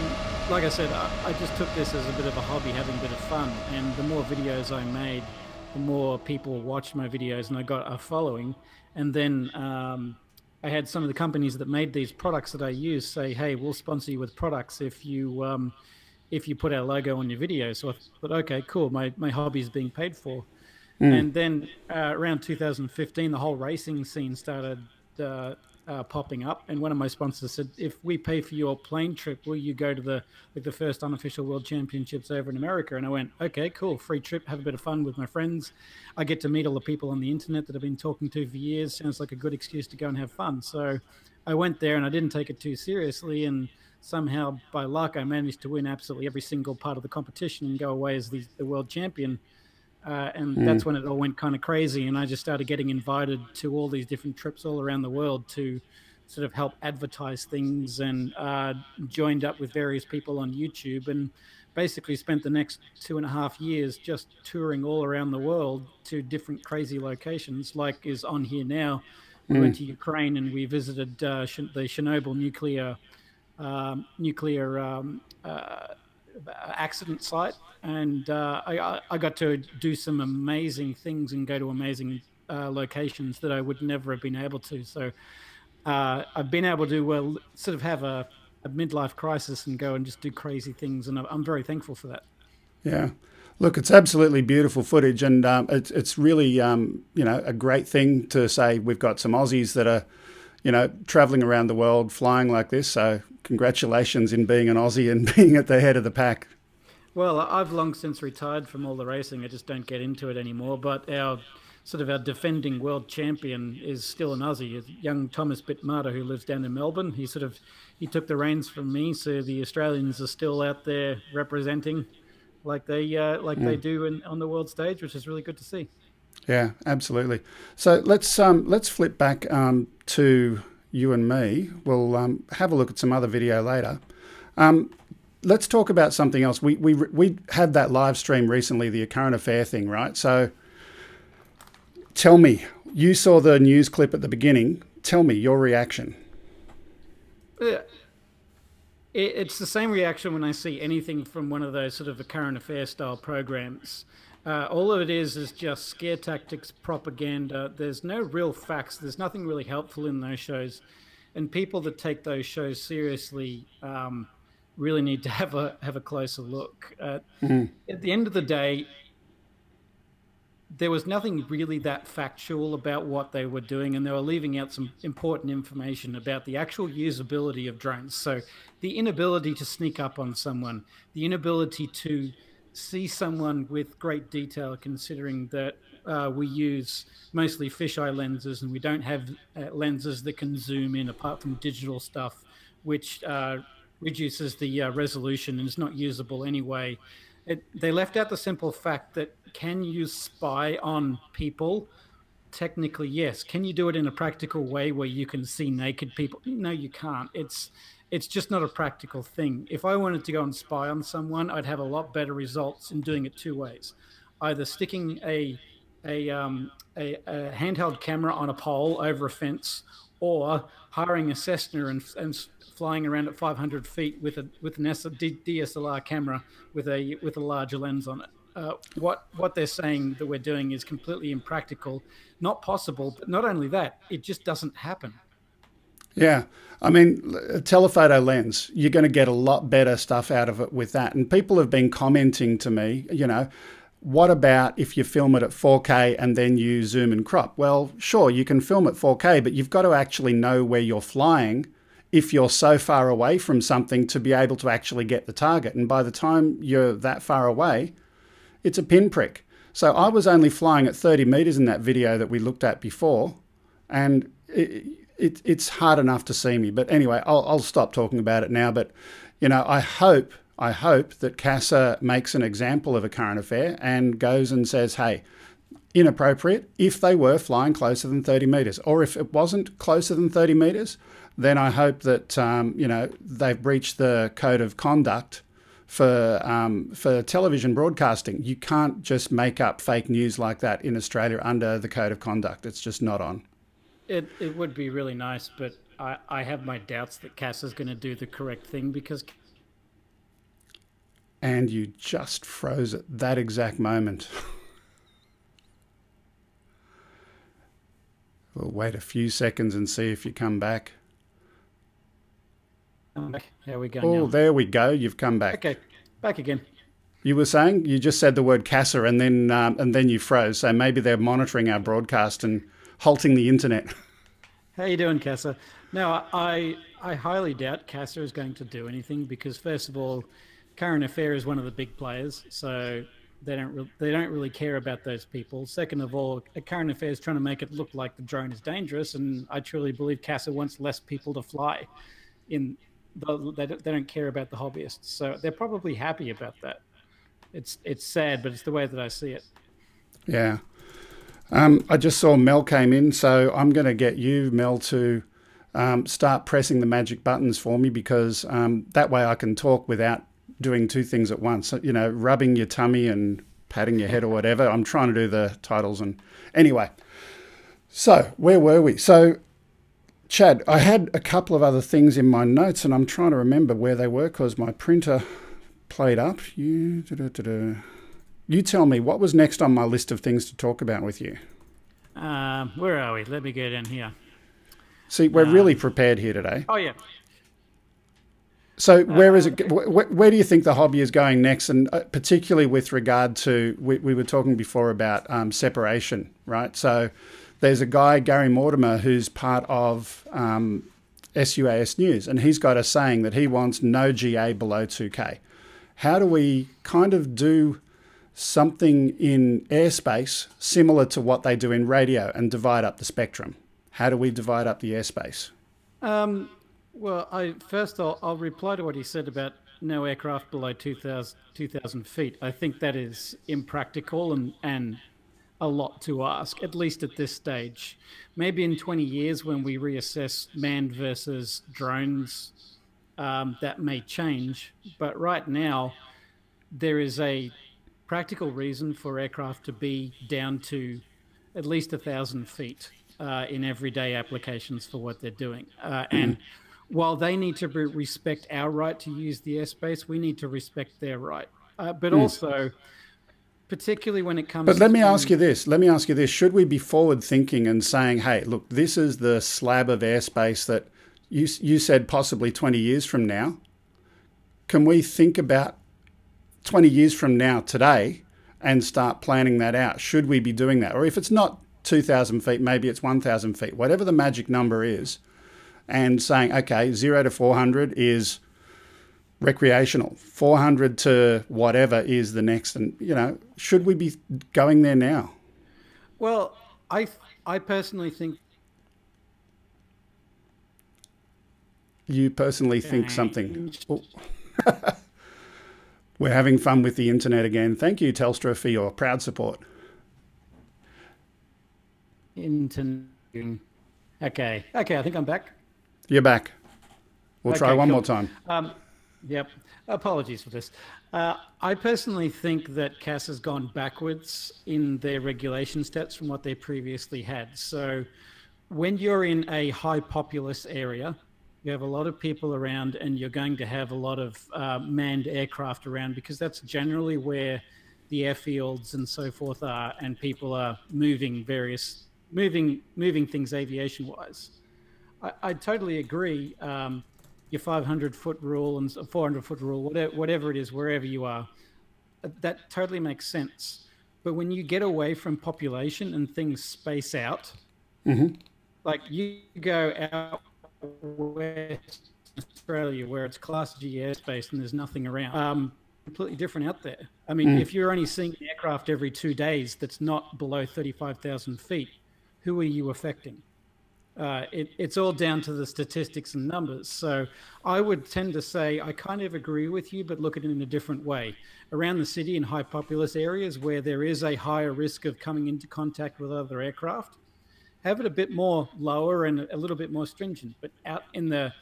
like I said, I, I, just took this as a bit of a hobby, having a bit of fun. And the more videos I made, the more people watched my videos, and I got a following. And then um, I had some of the companies that made these products that I use say, "Hey, we'll sponsor you with products if you um, if you put our logo on your video." So I thought, okay, cool. My my hobby is being paid for. Mm. And then uh, around 2015, the whole racing scene started uh, uh, popping up, and one of my sponsors said, "If we pay for your plane trip, will you go to the like the first unofficial World Championships over in America?" And I went, "Okay, cool, free trip, have a bit of fun with my friends. I get to meet all the people on the internet that I've been talking to for years. Sounds like a good excuse to go and have fun." So I went there, and I didn't take it too seriously, and somehow by luck I managed to win absolutely every single part of the competition and go away as the, the world champion. Uh, and mm. that's when it all went kind of crazy. And I just started getting invited to all these different trips all around the world to sort of help advertise things and uh, joined up with various people on YouTube and basically spent the next two and a half years just touring all around the world to different crazy locations, like is on here now. We mm. went to Ukraine and we visited uh, the Chernobyl nuclear um, nuclear um, uh, accident site and uh, I, I got to do some amazing things and go to amazing uh, locations that I would never have been able to. So uh, I've been able to uh, sort of have a, a, midlife crisis and go and just do crazy things, and I'm very thankful for that. Yeah. Look, it's absolutely beautiful footage, and um, it's it's really um, you know a great thing to say. We've got some Aussies that are, you know, traveling around the world flying like this. So congratulations in being an Aussie and being at the head of the pack. Well, I've long since retired from all the racing. I just don't get into it anymore. But our sort of our defending world champion is still an Aussie, young Thomas Bitmatta, who lives down in Melbourne. He sort of he took the reins from me, so the Australians are still out there representing like they uh, like they do in, on the world stage, which is really good to see. Yeah, absolutely. So let's um, let's flip back um, to you and me. We'll um, have a look at some other video later. Um, let's talk about something else. We we we had that live stream recently, the current affair thing, right? So tell me, you saw the news clip at the beginning. Tell me your reaction. Yeah. It's the same reaction when I see anything from one of those sort of current affair style programs. Uh, all of it is is just scare tactics, propaganda. There's no real facts. There's nothing really helpful in those shows, and people that take those shows seriously um, really need to have a have a closer look. Uh, mm-hmm. At the end of the day, there was nothing really that factual about what they were doing, and they were leaving out some important information about the actual usability of drones. So, the inability to sneak up on someone, the inability to see someone with great detail, considering that uh, we use mostly fisheye lenses and we don't have uh, lenses that can zoom in apart from digital stuff, which uh, reduces the uh, resolution and is not usable anyway. It, they left out the simple fact that can you spy on people? Technically, yes. Can you do it in a practical way where you can see naked people? No, you can't. It's it's just not a practical thing. If I wanted to go and spy on someone, I'd have a lot better results in doing it two ways: either sticking a a, um, a, a handheld camera on a pole over a fence, or hiring a Cessna and, and flying around at 500 feet with a with an DSLR camera with a with a larger lens on it. Uh, what what they're saying that we're doing is completely impractical, not possible. But not only that, it just doesn't happen. Yeah, I mean, a telephoto lens, you're going to get a lot better stuff out of it with that. And people have been commenting to me, you know, what about if you film it at 4K and then you zoom and crop? Well, sure, you can film at 4K, but you've got to actually know where you're flying if you're so far away from something to be able to actually get the target. And by the time you're that far away, it's a pinprick. So I was only flying at 30 meters in that video that we looked at before, and it, it, it's hard enough to see me. But anyway, I'll, I'll stop talking about it now. But you know, I hope I hope that CASA makes an example of a current affair and goes and says, hey, inappropriate if they were flying closer than 30 meters, or if it wasn't closer than 30 meters, then I hope that um, you know they've breached the code of conduct for um, for television broadcasting. You can't just make up fake news like that in Australia under the code of conduct. It's just not on. It it would be really nice, but I, I have my doubts that Cass is going to do the correct thing because. And you just froze at that exact moment. we'll wait a few seconds and see if you come back. There we go. Oh, now. there we go. You've come back. Okay, back again. You were saying you just said the word CASA and then um, and then you froze. So maybe they're monitoring our broadcast and halting the internet. How you doing, CASA? Now, I I highly doubt CASA is going to do anything because, first of all, Current Affair is one of the big players, so they don't re- they don't really care about those people. Second of all, Current Affair is trying to make it look like the drone is dangerous, and I truly believe CASA wants less people to fly. In the, they don't, they don't care about the hobbyists, so they're probably happy about that. It's it's sad, but it's the way that I see it. Yeah. Um, I just saw Mel came in, so I'm going to get you, Mel, to um, start pressing the magic buttons for me because um, that way I can talk without doing two things at once. You know, rubbing your tummy and patting your head or whatever. I'm trying to do the titles and anyway. So where were we? So Chad, I had a couple of other things in my notes, and I'm trying to remember where they were because my printer played up. You. Da, da, da, you tell me what was next on my list of things to talk about with you. Uh, where are we? Let me get in here. See, we're really prepared here today. Oh yeah. So where is it? Where, where, do you think the hobby is going next, and uh, particularly with regard to we, we were talking before about um, separation, right? So there's a guy Gary Mortimer who's part of um, SUAS News, and he's got a saying that he wants no GA below 2K. How do we kind of do something in airspace similar to what they do in radio and divide up the spectrum? How do we divide up the airspace? Um, well, I first I'll, I'll reply to what he said about no aircraft below 2,000 2, feet. I think that is impractical and, and a lot to ask, at least at this stage. Maybe in 20 years, when we reassess manned versus drones, um, that may change. But right now, there is a practical reason for aircraft to be down to at least a thousand feet uh, in everyday applications for what they're doing. Uh, and while they need to respect our right to use the airspace, we need to respect their right. Uh, but mm. also, particularly when it comes. But let me ask you this: Let me ask you this: Should we be forward thinking and saying, "Hey, look, this is the slab of airspace that you you said possibly twenty years from now." Can we think about 20 years from now today and start planning that out. Should we be doing that? Or if it's not 2,000 feet, maybe it's 1,000 feet, whatever the magic number is, and saying, okay, zero to 400 is recreational, 400 to whatever is the next. And, you know, should we be going there now? Well, I, I personally think. You personally think something. We're having fun with the internet again. Thank you, Telstra, for your proud support. Internet. Okay. Okay, I think I'm back. You're back. We'll okay, try one cool. more time. Um, yep. Apologies for this. Uh, I personally think that CAS has gone backwards in their regulation steps from what they previously had. So when you're in a high populous area, you have a lot of people around and you're going to have a lot of uh, manned aircraft around because that's generally where the airfields and so forth are and people are moving various moving moving things aviation wise I, I totally agree um, your 500 foot rule and 400 foot rule whatever, whatever it is wherever you are that totally makes sense but when you get away from population and things space out mm-hmm. like you go out West Australia, where it's Class G airspace and there's nothing around. Um, completely different out there. I mean, mm. if you're only seeing an aircraft every two days that's not below 35,000 feet, who are you affecting? Uh, it, it's all down to the statistics and numbers. So I would tend to say I kind of agree with you, but look at it in a different way. Around the city in high populous areas where there is a higher risk of coming into contact with other aircraft, have it a bit more lower and a little bit more stringent. But out in the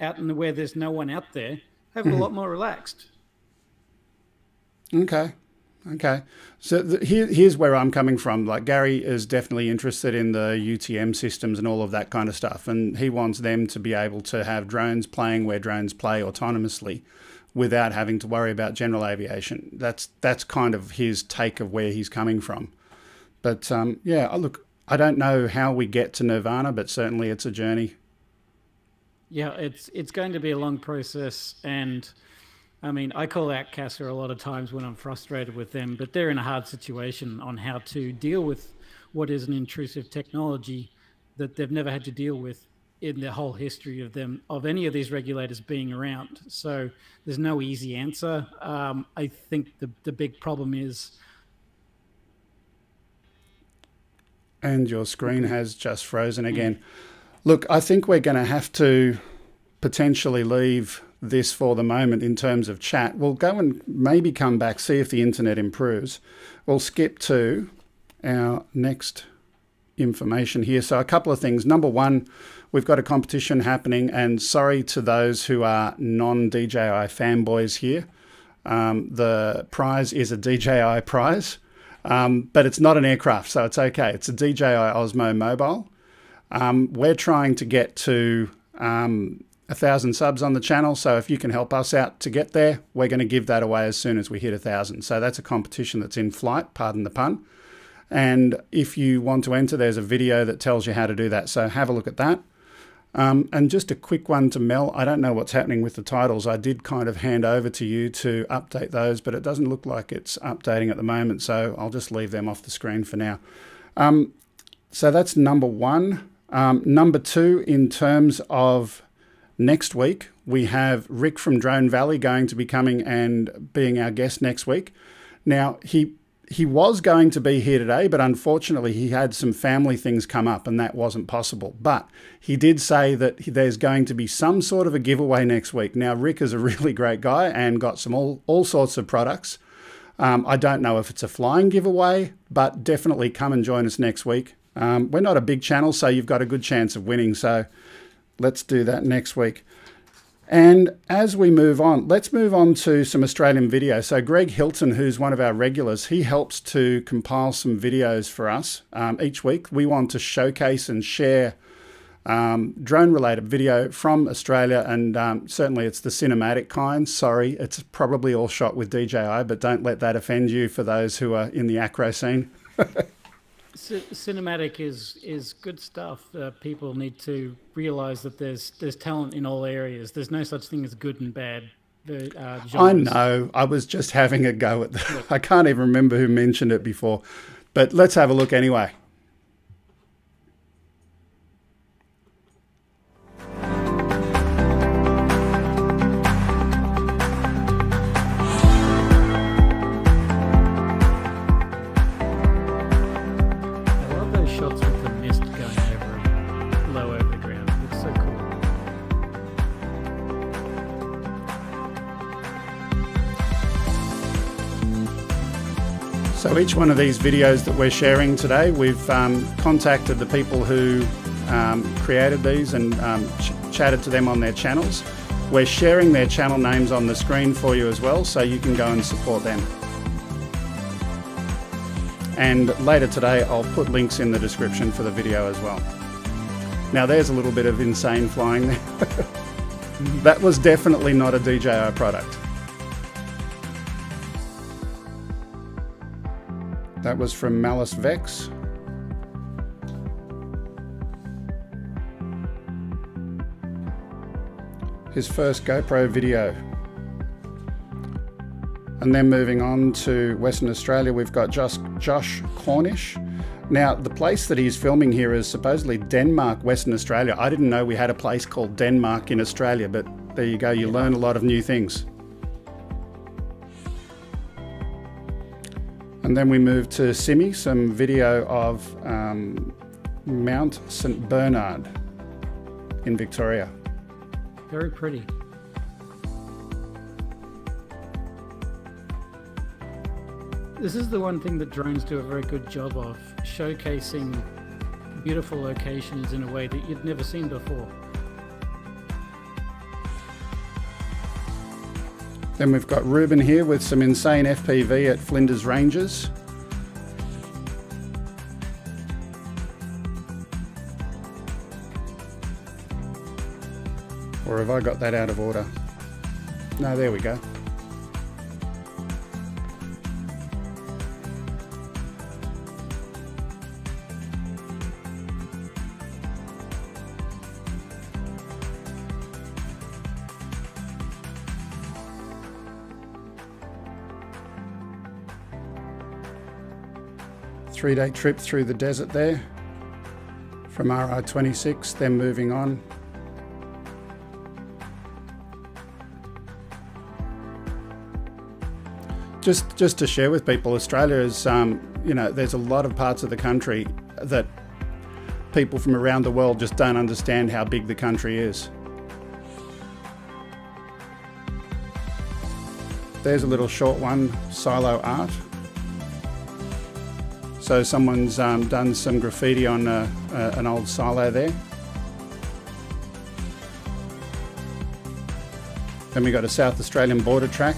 out in the where there's no one out there, have it a lot more relaxed. Okay. Okay. So the, here, here's where I'm coming from. Like Gary is definitely interested in the UTM systems and all of that kind of stuff. And he wants them to be able to have drones playing where drones play autonomously without having to worry about general aviation. That's that's kind of his take of where he's coming from. But um, yeah, look, I don't know how we get to nirvana, but certainly it's a journey. Yeah, it's it's going to be a long process, and I mean, I call out CASA a lot of times when I'm frustrated with them, but they're in a hard situation on how to deal with what is an intrusive technology that they've never had to deal with in the whole history of them of any of these regulators being around. So there's no easy answer. Um, I think the the big problem is. And your screen has just frozen again. Look, I think we're going to have to potentially leave this for the moment in terms of chat. We'll go and maybe come back, see if the internet improves. We'll skip to our next information here. So, a couple of things. Number one, we've got a competition happening, and sorry to those who are non DJI fanboys here. Um, the prize is a DJI prize, um, but it's not an aircraft, so it's okay. It's a DJI Osmo Mobile. Um, we're trying to get to um, a thousand subs on the channel, so if you can help us out to get there, we're going to give that away as soon as we hit a thousand. So that's a competition that's in flight, pardon the pun. And if you want to enter, there's a video that tells you how to do that. So have a look at that. Um, and just a quick one to Mel. I don't know what's happening with the titles. I did kind of hand over to you to update those, but it doesn't look like it's updating at the moment. So I'll just leave them off the screen for now. Um, so that's number one. Um, number two, in terms of next week, we have Rick from Drone Valley going to be coming and being our guest next week. Now, he he was going to be here today, but unfortunately, he had some family things come up and that wasn't possible. But he did say that there's going to be some sort of a giveaway next week. Now, Rick is a really great guy and got some all, all sorts of products. Um, I don't know if it's a flying giveaway, but definitely come and join us next week. Um, we're not a big channel, so you've got a good chance of winning. So let's do that next week. And as we move on, let's move on to some Australian video. So Greg Hilton, who's one of our regulars, he helps to compile some videos for us um, each week. We want to showcase and share um, drone-related video from Australia, and um, certainly it's the cinematic kind. Sorry, it's probably all shot with DJI, but don't let that offend you for those who are in the acro scene. C- cinematic is is good stuff. Uh, people need to realize that there's there's talent in all areas. There's no such thing as good and bad. The, uh, I know. I was just having a go at the. I can't even remember who mentioned it before, but let's have a look anyway. So each one of these videos that we're sharing today, we've um, contacted the people who um, created these and um, ch chatted to them on their channels. We're sharing their channel names on the screen for you as well, so you can go and support them. And later today, I'll put links in the description for the video as well. Now there's a little bit of insane flying there. that was definitely not a DJI product. That was from Malus Vex. His first GoPro video. And then moving on to Western Australia, we've got Josh, Josh Cornish. Now, the place that he's filming here is supposedly Denmark, Western Australia. I didn't know we had a place called Denmark in Australia, but there you go, you learn a lot of new things. And then we move to Simmi, some video of um, Mount St. Bernard in Victoria. Very pretty. This is the one thing that drones do a very good job of, showcasing beautiful locations in a way that you'd never seen before. Then we've got Ruben here with some insane FPV at Flinders Ranges. Or have I got that out of order? No, there we go. Three day trip through the desert there from RL26, then moving on. Just, just to share with people, Australia is, um, you know, there's a lot of parts of the country that people from around the world just don't understand how big the country is. There's a little short one, silo art. So someone's um, done some graffiti on uh, uh, an old silo there. Then we got a South Australian border track.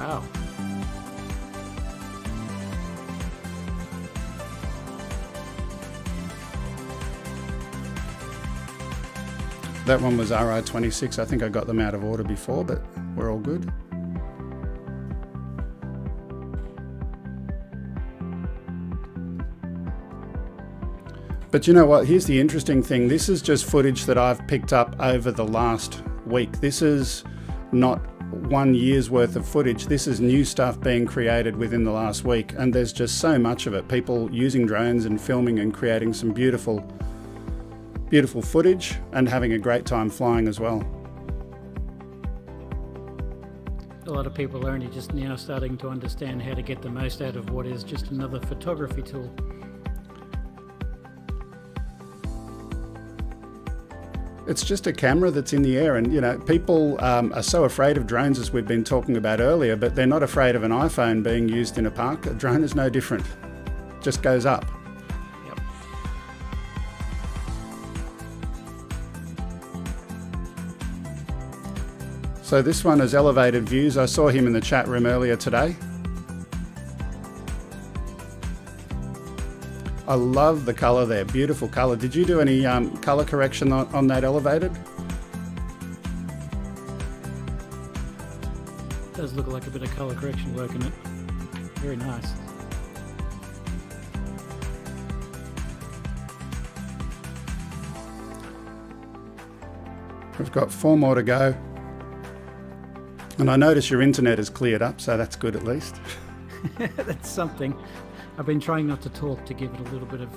Wow. That one was RL26. I think I got them out of order before, but we're all good. But you know what? Here's the interesting thing. This is just footage that I've picked up over the last week. This is not one year's worth of footage. This is new stuff being created within the last week, and there's just so much of it. People using drones and filming and creating some beautiful beautiful footage and having a great time flying as well. A lot of people are only just now starting to understand how to get the most out of what is just another photography tool. It's just a camera that's in the air, and you know, people um, are so afraid of drones as we've been talking about earlier, but they're not afraid of an iPhone being used in a park. A drone is no different, just goes up. So this one is elevated views. I saw him in the chat room earlier today. I love the colour there, beautiful colour. Did you do any um, colour correction on, on that elevated? Does look like a bit of colour correction work in it. Very nice. We've got four more to go. And I notice your internet is cleared up, so that's good at least. that's something. I've been trying not to talk to give it a little bit of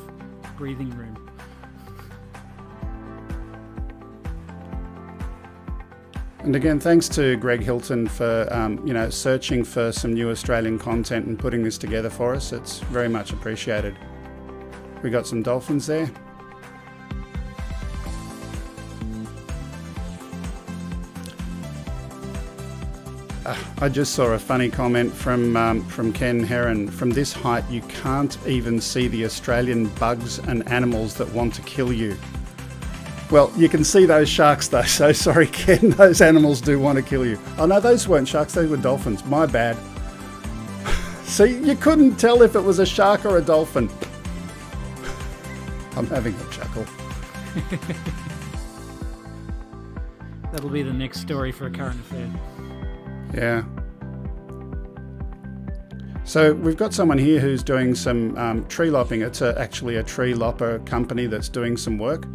breathing room. And again, thanks to Greg Hilton for um, you know searching for some new Australian content and putting this together for us. It's very much appreciated. We got some dolphins there. I just saw a funny comment from um, from Ken Heron. From this height, you can't even see the Australian bugs and animals that want to kill you. Well, you can see those sharks though. So sorry, Ken. Those animals do want to kill you. Oh no, those weren't sharks. They were dolphins. My bad. see, you couldn't tell if it was a shark or a dolphin. I'm having a chuckle. That'll be the next story for a current affair. Yeah. So we've got someone here who's doing some um, tree lopping. It's a, actually a tree lopper company that's doing some work.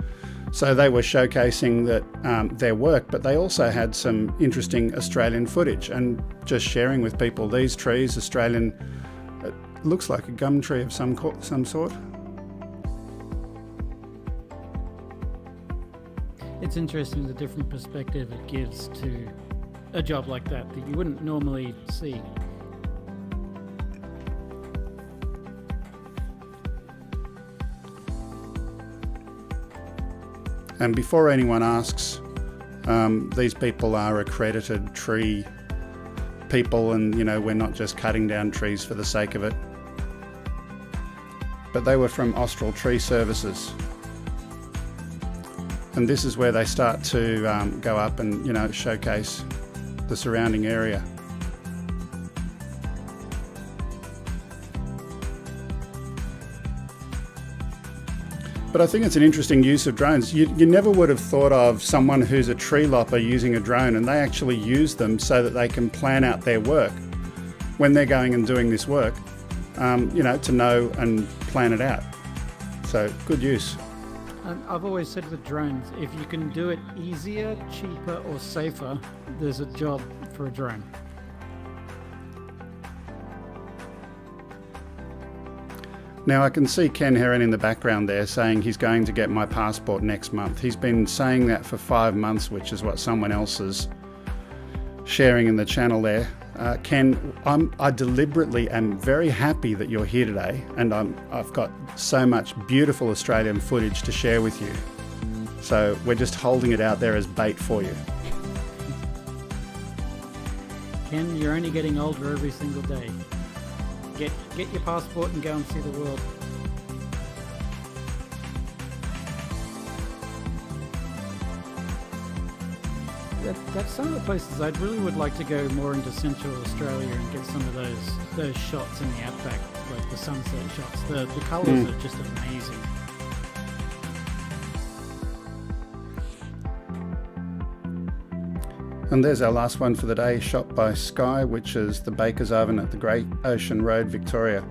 So they were showcasing that um, their work, but they also had some interesting Australian footage and just sharing with people these trees, Australian. It looks like a gum tree of some some sort. It's interesting the different perspective it gives to a job like that that you wouldn't normally see. And before anyone asks, um, these people are accredited tree people, and you know, we're not just cutting down trees for the sake of it. But they were from Austral Tree Services. And this is where they start to um, go up and, you know, showcase the surrounding area. But I think it's an interesting use of drones. You, you, never would have thought of someone who's a tree lopper using a drone and they actually use them so that they can plan out their work when they're going and doing this work, um, you know, to know and plan it out. So good use. Um, I've always said with drones, if you can do it easier, cheaper, or safer, there's a job for a drone. Now I can see Ken Heron in the background there saying he's going to get my passport next month. He's been saying that for five months, which is what someone else is sharing in the channel there. Uh, Ken, I'm, I deliberately am very happy that you're here today, and I'm, I've got so much beautiful Australian footage to share with you. So we're just holding it out there as bait for you. Ken, you're only getting older every single day. Get get your passport and go and see the world. That, that's some of the places I'd really would like to go more into Central Australia and get some of those those shots in the outback, like the sunset shots. The the colours mm. are just amazing. And there's our last one for the day, shot by Sky, which is the Baker's Oven at the Great Ocean Road, Victoria.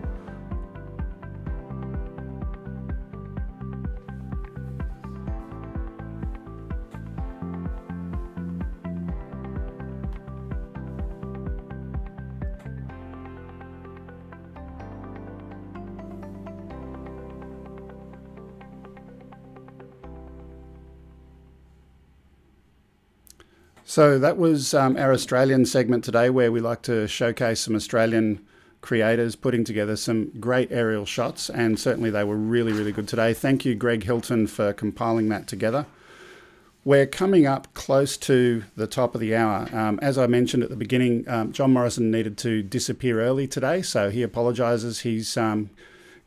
So that was um, our Australian segment today, where we like to showcase some Australian creators putting together some great aerial shots, and certainly they were really, really good today. Thank you, Greg Hilton, for compiling that together. We're coming up close to the top of the hour. Um, as I mentioned at the beginning, um, John Morrison needed to disappear early today, so he apologises. He's um,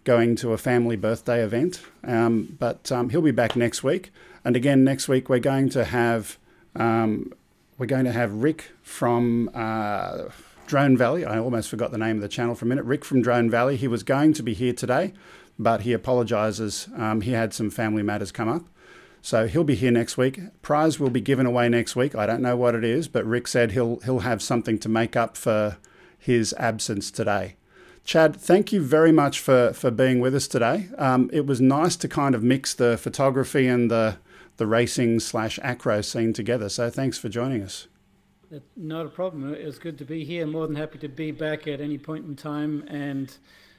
going to a family birthday event, um, but um, he'll be back next week. And again, next week we're going to have um, we're going to have Rick from uh, Drone Valley. I almost forgot the name of the channel for a minute. Rick from Drone Valley. He was going to be here today, but he apologizes. Um, he had some family matters come up. So he'll be here next week. Prize will be given away next week. I don't know what it is, but Rick said he'll he'll have something to make up for his absence today. Chad, thank you very much for for being with us today. Um, it was nice to kind of mix the photography and the the racing slash acro scene together. So thanks for joining us. Not a problem. It's good to be here. More than happy to be back at any point in time. And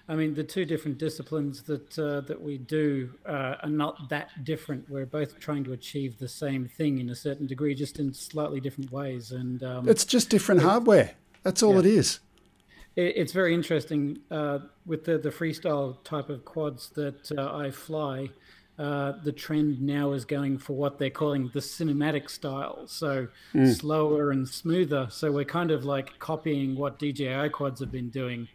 I mean, the two different disciplines that uh, that we do uh, are not that different. We're both trying to achieve the same thing in a certain degree, just in slightly different ways. And um, it's just different hardware. That's all yeah. it is. it's very interesting uh, with the the freestyle type of quads that uh, I fly uh, the trend now is going for what they're calling the cinematic style, so mm. slower and smoother. So we're kind of like copying what DJI quads have been doing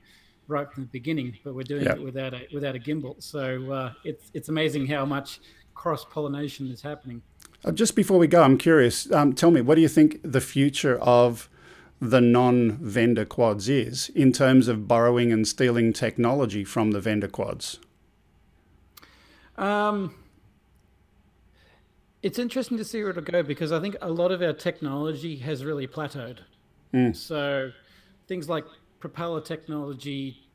right from the beginning, but we're doing yep. it without a without a gimbal. So uh, it's it's amazing how much cross pollination is happening. Uh, just before we go, I'm curious. Um, tell me, what do you think the future of the non-vendor quads is in terms of borrowing and stealing technology from the vendor quads? Um, it's interesting to see where it'll go because I think a lot of our technology has really plateaued. Mm. So things like propeller technology,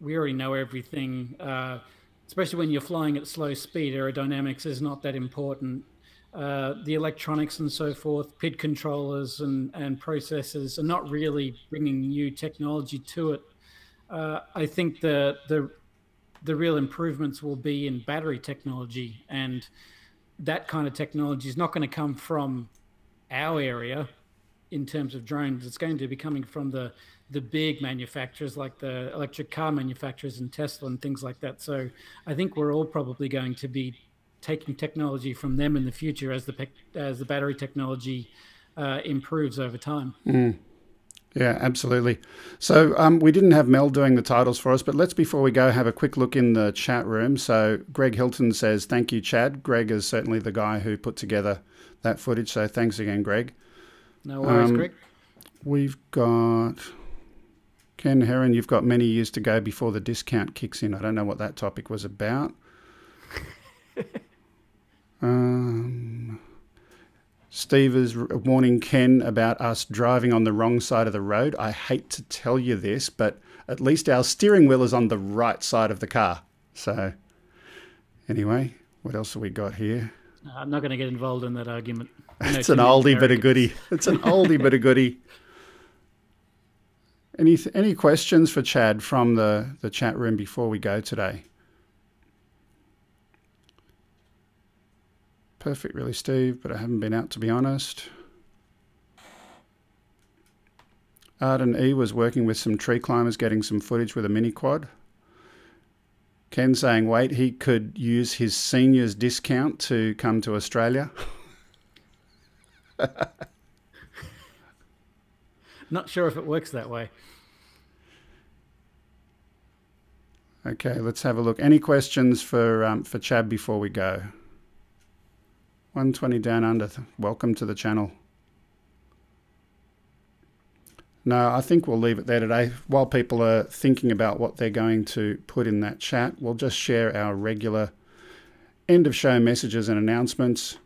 we already know everything. Uh, especially when you're flying at slow speed, aerodynamics is not that important. Uh, the electronics and so forth, PID controllers and, and processors are not really bringing new technology to it. Uh, I think the the the real improvements will be in battery technology and that kind of technology is not going to come from our area in terms of drones. It's going to be coming from the the big manufacturers like the electric car manufacturers and Tesla and things like that. So i think we're all probably going to be taking technology from them in the future as the as the battery technology uh, improves over time. Mm. Yeah, absolutely. So um, we didn't have Mel doing the titles for us, but let's before we go have a quick look in the chat room. So Greg Hilton says, "Thank you, Chad." Greg is certainly the guy who put together that footage. So thanks again, Greg. No worries, um, Greg. We've got Ken Heron. You've got many years to go before the discount kicks in. I don't know what that topic was about. um. Steve is warning Ken about us driving on the wrong side of the road. I hate to tell you this, but at least our steering wheel is on the right side of the car. So, anyway, what else have we got here? I'm not going to get involved in that argument. It's an oldie but a goodie. It's an oldie but a goodie. Any any questions for Chad from the, the chat room before we go today? Perfect, really, Steve, but I haven't been out to be honest. Arden E was working with some tree climbers getting some footage with a mini quad. Ken saying, wait, he could use his seniors discount to come to Australia. Not sure if it works that way. Okay, let's have a look. Any questions for um, for Chad before we go? 120 down under. Welcome to the channel. No, I think we'll leave it there today. While people are thinking about what they're going to put in that chat, we'll just share our regular end of show messages and announcements.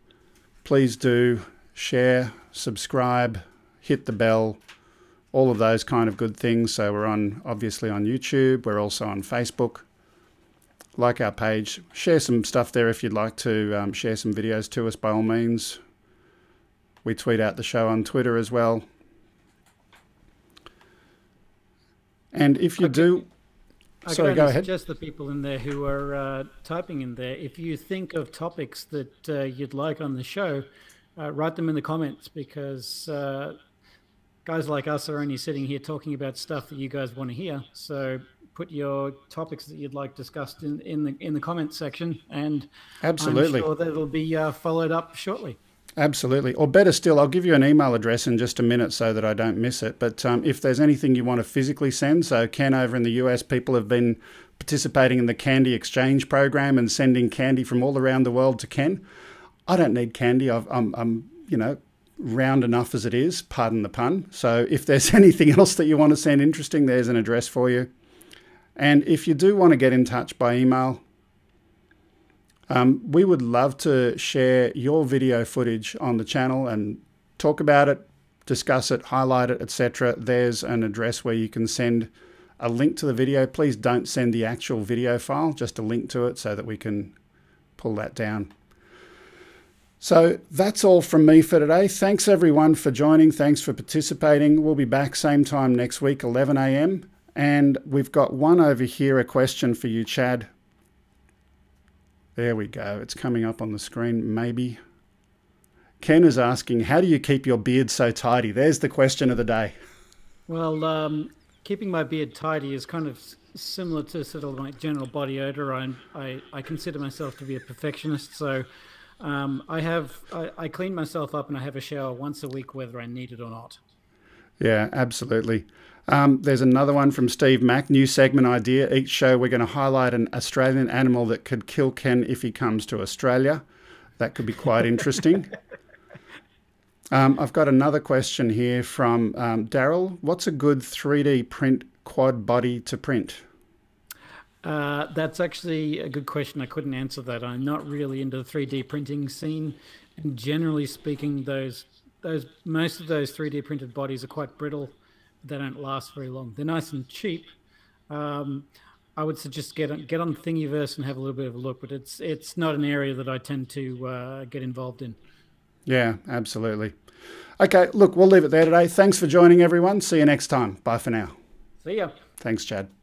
Please do share, subscribe, hit the bell, all of those kind of good things. So we're on obviously on YouTube, we're also on Facebook. Like our page, share some stuff there if you'd like to um, share some videos to us by all means. We tweet out the show on Twitter as well. And if you do, I sorry, can go ahead. suggest the people in there who are uh, typing in there, if you think of topics that uh, you'd like on the show, uh, write them in the comments because uh, guys like us are only sitting here talking about stuff that you guys want to hear. So put your topics that you'd like discussed in, in the in the comments section, and Absolutely. I'm sure that it'll be uh, followed up shortly. Absolutely. Or better still, I'll give you an email address in just a minute so that I don't miss it. But um, if there's anything you want to physically send, so Ken over in the US, people have been participating in the candy exchange program and sending candy from all around the world to Ken. I don't need candy. I've, I'm, I'm, you know, round enough as it is, pardon the pun. So if there's anything else that you want to send interesting, there's an address for you. And if you do want to get in touch by email, um, we would love to share your video footage on the channel and talk about it, discuss it, highlight it, etc. There's an address where you can send a link to the video. Please don't send the actual video file, just a link to it so that we can pull that down. So that's all from me for today. Thanks everyone for joining. Thanks for participating. We'll be back same time next week, 11 a.m. And we've got one over here, a question for you, Chad. There we go. It's coming up on the screen, maybe. Ken is asking, how do you keep your beard so tidy? There's the question of the day. Well, um, keeping my beard tidy is kind of similar to sort of my general body odor. I, I, I consider myself to be a perfectionist, so um, I have I, I clean myself up and I have a shower once a week, whether I need it or not. Yeah, absolutely. Um, there's another one from Steve Mack. New segment idea. Each show, we're going to highlight an Australian animal that could kill Ken if he comes to Australia. That could be quite interesting. Um, I've got another question here from um, Daryl. What's a good 3D print quad body to print? Uh, that's actually a good question. I couldn't answer that. I'm not really into the 3D printing scene, and generally speaking, those those most of those 3D printed bodies are quite brittle. They don't last very long. They're nice and cheap. Um, I would suggest get on, get on Thingiverse and have a little bit of a look, but it's it's not an area that I tend to uh, get involved in. Yeah, absolutely. Okay, look, we'll leave it there today. Thanks for joining, everyone. See you next time. Bye for now. See ya. Thanks, Chad.